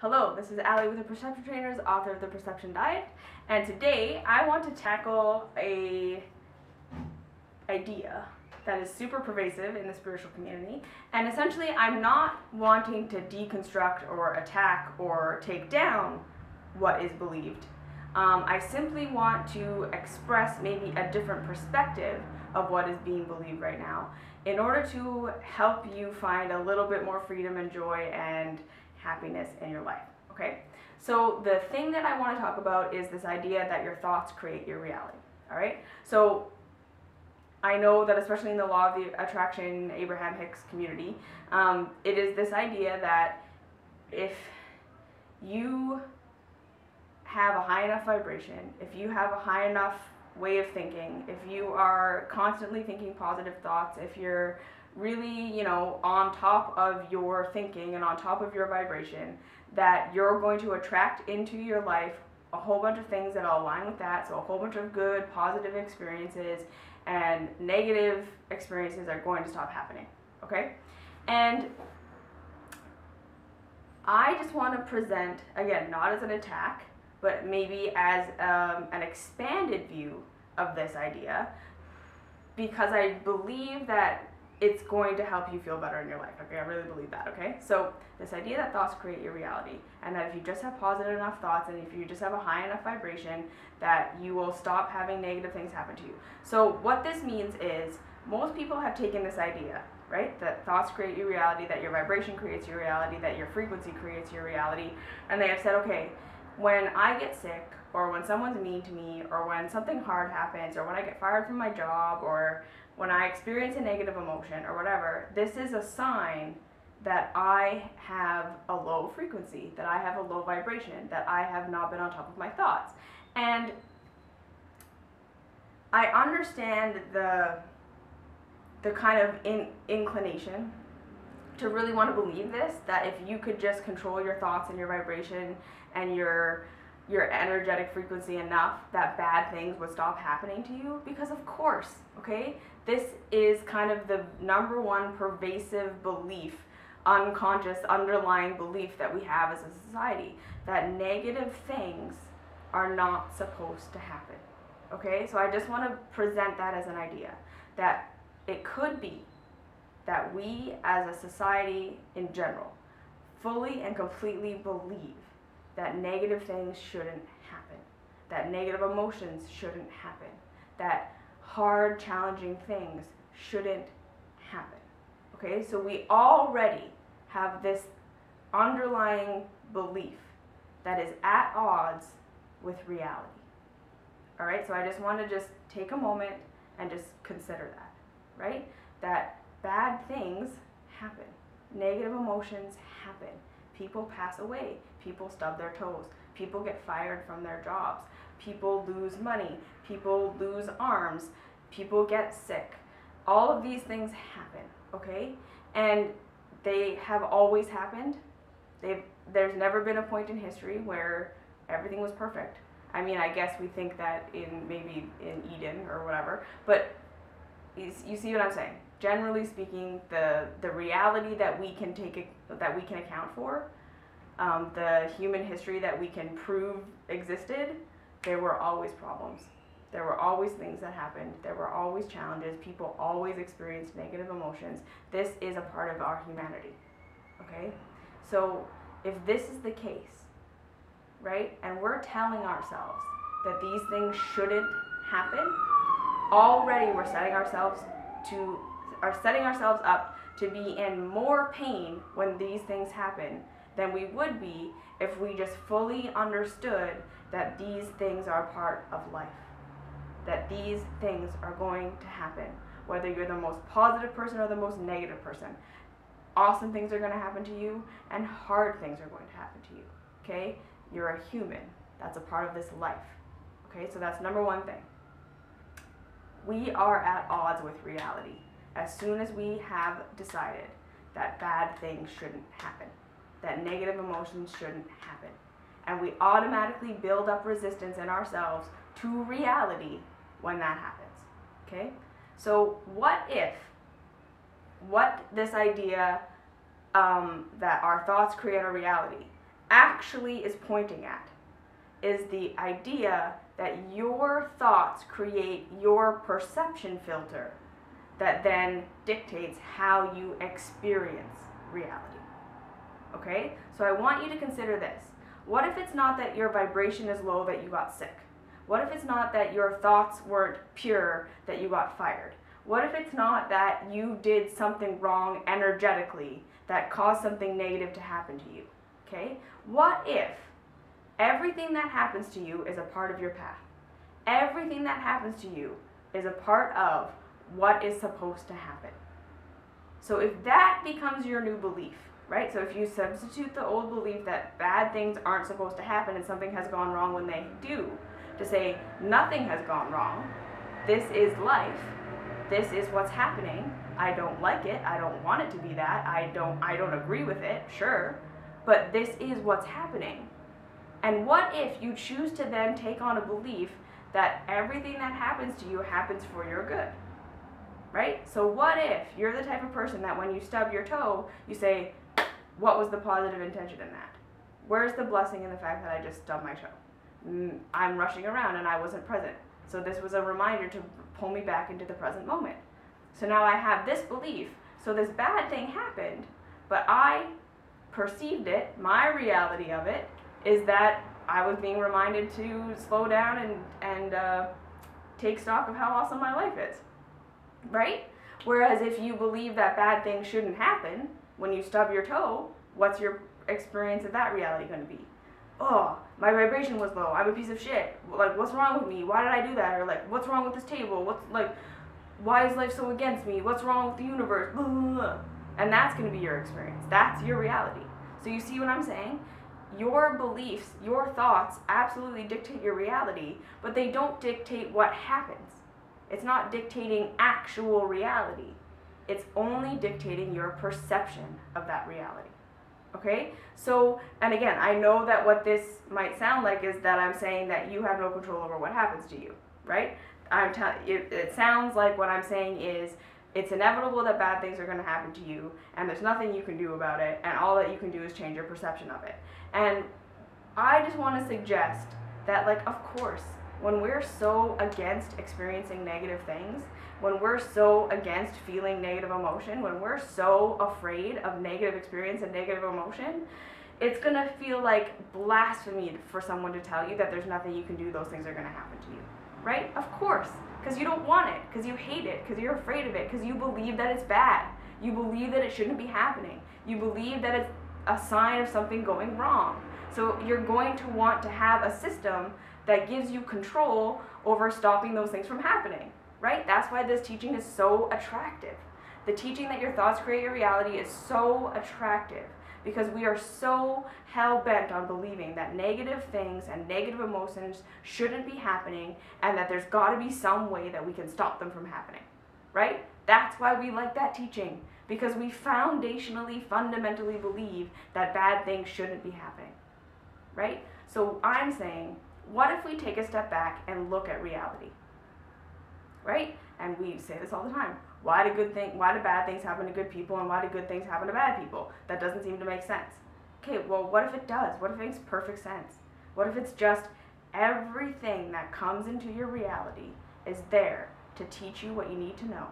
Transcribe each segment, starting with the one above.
Hello, this is Allie with the Perception Trainers, author of The Perception Diet, and today I want to tackle a idea that is super pervasive in the spiritual community. And essentially, I'm not wanting to deconstruct or attack or take down what is believed. Um, I simply want to express maybe a different perspective of what is being believed right now in order to help you find a little bit more freedom and joy and happiness in your life. Okay? So, the thing that I want to talk about is this idea that your thoughts create your reality. All right? So, I know that especially in the law of the attraction Abraham Hicks community, um, it is this idea that if you have a high enough vibration, if you have a high enough way of thinking, if you are constantly thinking positive thoughts, if you're really, you know, on top of your thinking and on top of your vibration, that you're going to attract into your life a whole bunch of things that align with that. So, a whole bunch of good, positive experiences and negative experiences are going to stop happening. Okay? And I just want to present, again, not as an attack, but maybe as um, an expanded view of this idea because I believe that it's going to help you feel better in your life. Okay, I really believe that. Okay, so this idea that thoughts create your reality, and that if you just have positive enough thoughts, and if you just have a high enough vibration, that you will stop having negative things happen to you. So what this means is most people have taken this idea, right? That thoughts create your reality, that your vibration creates your reality, that your frequency creates your reality, and they have said, okay, when I get sick, or when someone's mean to me, or when something hard happens, or when I get fired from my job, or when I experience a negative emotion or whatever, this is a sign that I have a low frequency, that I have a low vibration, that I have not been on top of my thoughts. And I understand the the kind of in, inclination to really want to believe this that if you could just control your thoughts and your vibration and your your energetic frequency enough that bad things would stop happening to you? Because of course okay? This is kind of the number one pervasive belief unconscious underlying belief that we have as a society that negative things are not supposed to happen okay? So i just want to present that as an idea that it could be that we as a society in general fully and completely believe that negative things shouldn't happen, that negative emotions shouldn't happen, that hard, challenging things shouldn't happen. Okay, so we already have this underlying belief that is at odds with reality. All right, so I just want to just take a moment and just consider that, right? That bad things happen, negative emotions happen, people pass away, people stub their toes, people get fired from their jobs, people lose money, people lose arms, people get sick. All of these things happen, okay? And they have always happened. They've, there's never been a point in history where everything was perfect. I mean, I guess we think that in maybe in Eden or whatever, but you, see what I'm saying? Generally speaking, the the reality that we can take that we can account for um, the human history that we can prove existed, there were always problems. There were always things that happened. There were always challenges. People always experienced negative emotions. This is a part of our humanity. Okay? So, if this is the case, right, and we're telling ourselves that these things shouldn't happen, already we're setting ourselves to are setting ourselves up to be in more pain when these things happen than we would be if we just fully understood that these things are part of life. That these things are going to happen, whether you're the most positive person or the most negative person. Awesome things are going to happen to you, and hard things are going to happen to you. Okay? You're a human. That's a part of this life. Okay? So that's number one thing. We are at odds with reality as soon as we have decided that bad things shouldn't happen that negative emotions shouldn't happen. And we automatically build up resistance in ourselves to reality when that happens. Okay? So, what if, what this idea um, that our thoughts create a reality actually is pointing at is the idea that your thoughts create your perception filter that then dictates how you experience reality. Okay? So I want you to consider this. What if it's not that your vibration is low that you got sick? What if it's not that your thoughts weren't pure that you got fired? What if it's not that you did something wrong energetically that caused something negative to happen to you? Okay? What if everything that happens to you is a part of your path? Everything that happens to you is a part of what is supposed to happen. So if that becomes your new belief, right? So if you substitute the old belief that bad things aren't supposed to happen and something has gone wrong when they do, to say nothing has gone wrong, this is life, this is what's happening. I don't like it. I don't want it to be that. I don't I don't agree with it. Sure. But this is what's happening. And what if you choose to then take on a belief that everything that happens to you happens for your good? Right? So what if you're the type of person that when you stub your toe, you say, what was the positive intention in that? Where's the blessing in the fact that I just stubbed my toe? Mm, I'm rushing around and I wasn't present. So this was a reminder to pull me back into the present moment. So now I have this belief. So this bad thing happened, but I perceived it, my reality of it is that I was being reminded to slow down and, and uh, take stock of how awesome my life is. Right? Whereas if you believe that bad things shouldn't happen, when you stub your toe, what's your experience of that reality going to be? oh, my vibration was low. I'm a piece of shit. Like, what's wrong with me? Why did I do that? Or like, what's wrong with this table? What's like, why is life so against me? What's wrong with the universe? And that's going to be your experience. That's your reality. So you see what I'm saying? Your beliefs, your thoughts absolutely dictate your reality, but they don't dictate what happens. It's not dictating actual reality. It's only dictating your perception of that reality. Okay? So, and again, I know that what this might sound like is that I'm saying that you have no control over what happens to you, right? I'm telling it, it sounds like what I'm saying is it's inevitable that bad things are going to happen to you and there's nothing you can do about it and all that you can do is change your perception of it. And I just want to suggest that like of course, when we're so against experiencing negative things, when we're so against feeling negative emotion, when we're so afraid of negative experience and negative emotion, it's going to feel like blasphemy for someone to tell you that there's nothing you can do, those things are going to happen to you. Right? Of course. Because you don't want it, because you hate it, because you're afraid of it, because you believe that it's bad. You believe that it shouldn't be happening. You believe that it's a sign of something going wrong. So you're going to want to have a system that gives you control over stopping those things from happening right? That's why this teaching is so attractive. The teaching that your thoughts create your reality is so attractive because we are so hell bent on believing that negative things and negative emotions shouldn't be happening and that there's got to be some way that we can stop them from happening, right? That's why we like that teaching because we foundationally, fundamentally believe that bad things shouldn't be happening, right? So I'm saying, what if we take a step back and look at reality? right? And we say this all the time. Why do good thing? Why do bad things happen to good people, and why do good things happen to bad people? That doesn't seem to make sense. Okay, well, what if it does? What if it makes perfect sense? What if it's just everything that comes into your reality is there to teach you what you need to know?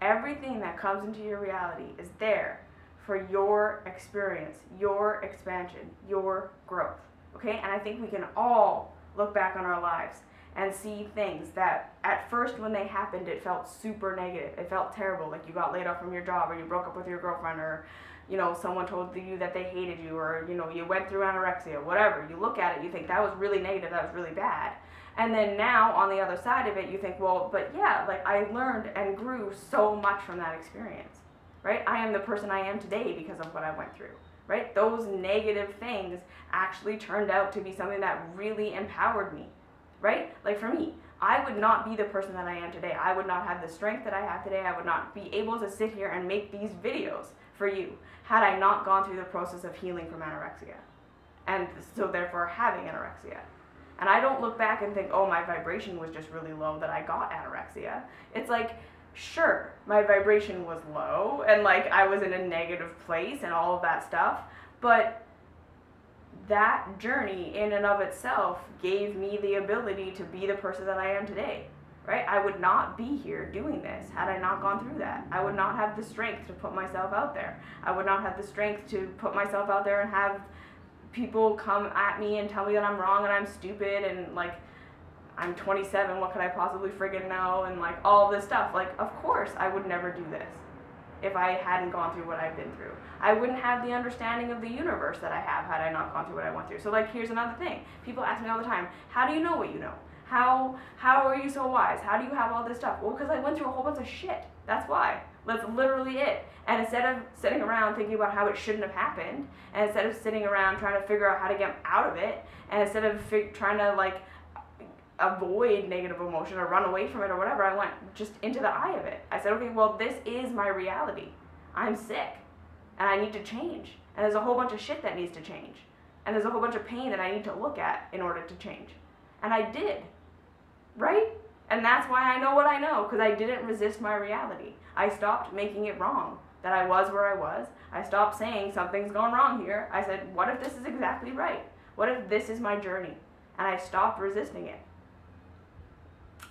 Everything that comes into your reality is there for your experience, your expansion, your growth. Okay, and I think we can all look back on our lives and see things that at first when they happened it felt super negative. It felt terrible like you got laid off from your job or you broke up with your girlfriend or you know someone told you that they hated you or you know you went through anorexia whatever. You look at it you think that was really negative that was really bad. And then now on the other side of it you think well but yeah like i learned and grew so much from that experience right? I am the person i am today because of what i went through right those negative things actually turned out to be something that really empowered me right? Like for me, I would not be the person that I am today. I would not have the strength that I have today. I would not be able to sit here and make these videos for you had I not gone through the process of healing from anorexia. And so therefore having anorexia. And I don't look back and think, oh, my vibration was just really low that I got anorexia. It's like, sure, my vibration was low and like I was in a negative place and all of that stuff, but that journey in and of itself gave me the ability to be the person that I am today. Right? I would not be here doing this had I not gone through that. I would not have the strength to put myself out there. I would not have the strength to put myself out there and have people come at me and tell me that I'm wrong and I'm stupid and like I'm 27, what could I possibly friggin' know? And like all this stuff. Like, of course, I would never do this if I hadn't gone through what I've been through. I wouldn't have the understanding of the universe that I have had I not gone through what I went through. So like here's another thing. People ask me all the time, how do you know what you know? How how are you so wise? How do you have all this stuff? Well, because I went through a whole bunch of shit. That's why. That's literally it. And instead of sitting around thinking about how it shouldn't have happened, and instead of sitting around trying to figure out how to get out of it, and instead of fig- trying to like avoid negative emotion or run away from it or whatever. I went just into the eye of it. I said, okay, well, this is my reality. I'm sick and I need to change. And there's a whole bunch of shit that needs to change. And there's a whole bunch of pain that I need to look at in order to change. And I did. Right? And that's why I know what I know, because I didn't resist my reality. I stopped making it wrong that I was where I was. I stopped saying something's gone wrong here. I said, what if this is exactly right? What if this is my journey? And I stopped resisting it.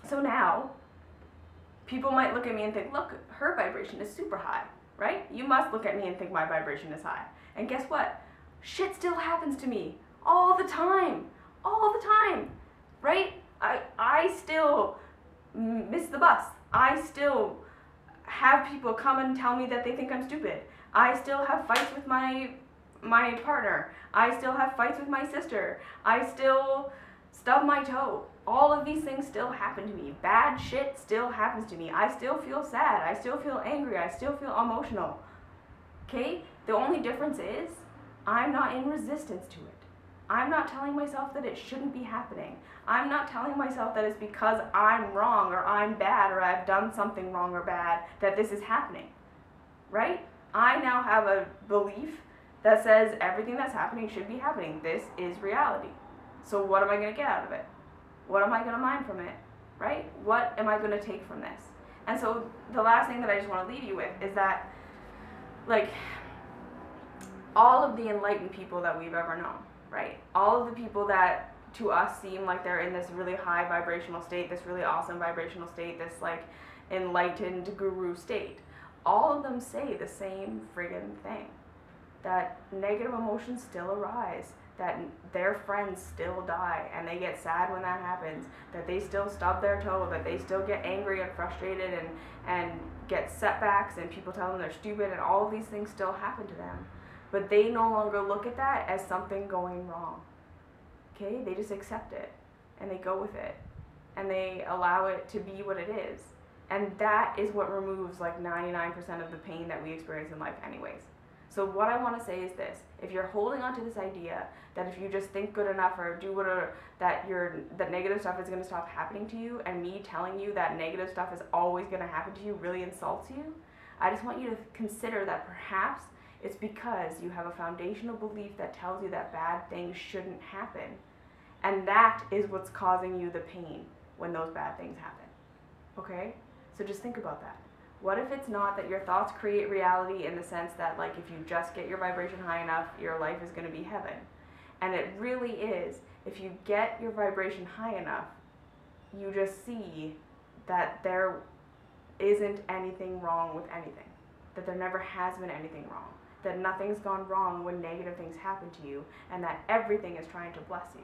So now, people might look at me and think, look, her vibration is super high, right? You must look at me and think my vibration is high. And guess what? Shit still happens to me all the time, all the time, right? I, I still miss the bus. I still have people come and tell me that they think I'm stupid. I still have fights with my my partner. I still have fights with my sister. I still stub my toe all of these things still happen to me. Bad shit still happens to me. I still feel sad. I still feel angry. I still feel emotional. Okay? The only difference is I'm not in resistance to it. I'm not telling myself that it shouldn't be happening. I'm not telling myself that it's because I'm wrong or I'm bad or I've done something wrong or bad that this is happening. Right? I now have a belief that says everything that's happening should be happening. This is reality. So what am I going to get out of it? What am I going to mine from it? Right? What am I going to take from this? And so the last thing that I just want to leave you with is that, like, all of the enlightened people that we've ever known, right? All of the people that to us seem like they're in this really high vibrational state, this really awesome vibrational state, this like enlightened guru state. All of them say the same friggin' thing that negative emotions still arise, that their friends still die and they get sad when that happens, that they still stub their toe, that they still get angry and frustrated and, and get setbacks and people tell them they're stupid and all these things still happen to them. But they no longer look at that as something going wrong. Okay? They just accept it and they go with it and they allow it to be what it is. And that is what removes like 99% of the pain that we experience in life, anyways. So what I want to say is this: if you're holding on to this idea that if you just think good enough or do whatever, that your that negative stuff is going to stop happening to you, and me telling you that negative stuff is always going to happen to you really insults you, I just want you to consider that perhaps it's because you have a foundational belief that tells you that bad things shouldn't happen, and that is what's causing you the pain when those bad things happen. Okay? So just think about that. What if it's not that your thoughts create reality in the sense that, like, if you just get your vibration high enough, your life is going to be heaven? And it really is. If you get your vibration high enough, you just see that there isn't anything wrong with anything, that there never has been anything wrong, that nothing's gone wrong when negative things happen to you, and that everything is trying to bless you.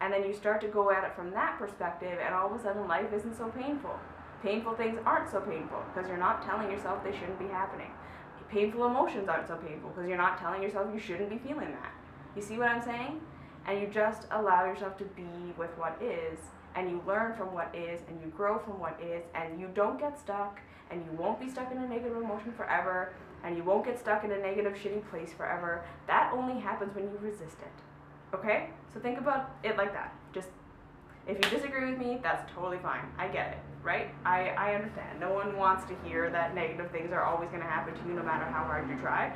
And then you start to go at it from that perspective, and all of a sudden life isn't so painful Painful things aren't so painful because you're not telling yourself they shouldn't be happening. Painful emotions aren't so painful because you're not telling yourself you shouldn't be feeling that. You see what I'm saying? And you just allow yourself to be with what is, and you learn from what is, and you grow from what is, and you don't get stuck, and you won't be stuck in a negative emotion forever, and you won't get stuck in a negative, shitty place forever. That only happens when you resist it. Okay? So think about it like that. Just if you disagree with me, that's totally fine. I get it, right? I, I understand. No one wants to hear that negative things are always going to happen to you no matter how hard you try.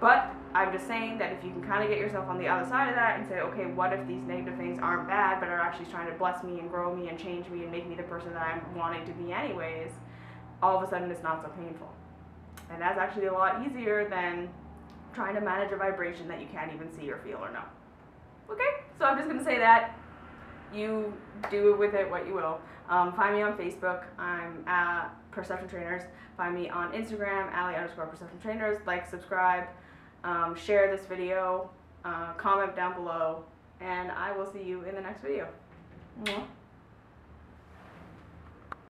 But I'm just saying that if you can kind of get yourself on the other side of that and say, okay, what if these negative things aren't bad, but are actually trying to bless me and grow me and change me and make me the person that I'm wanting to be anyways, all of a sudden it's not so painful. And that's actually a lot easier than trying to manage a vibration that you can't even see or feel or know. Okay, so I'm just gonna say that. You do with it what you will. Um, find me on Facebook. I'm at Perception Trainers. Find me on Instagram, Ali underscore Perception Trainers. Like, subscribe, um, share this video, uh, comment down below, and I will see you in the next video. Mwah.